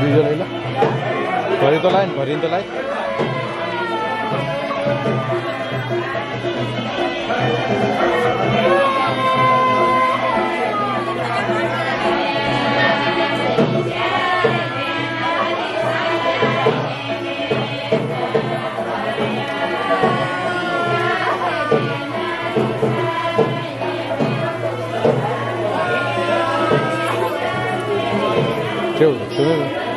दुईजनालाई ल भरिँदोलाई 就就是.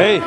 Amém?